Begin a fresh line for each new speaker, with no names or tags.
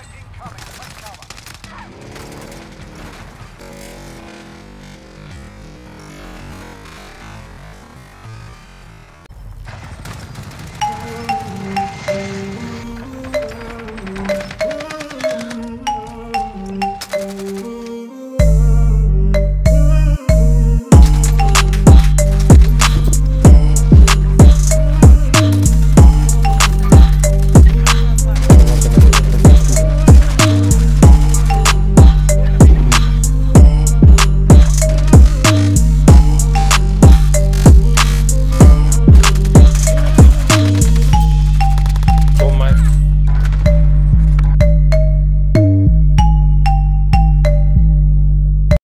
in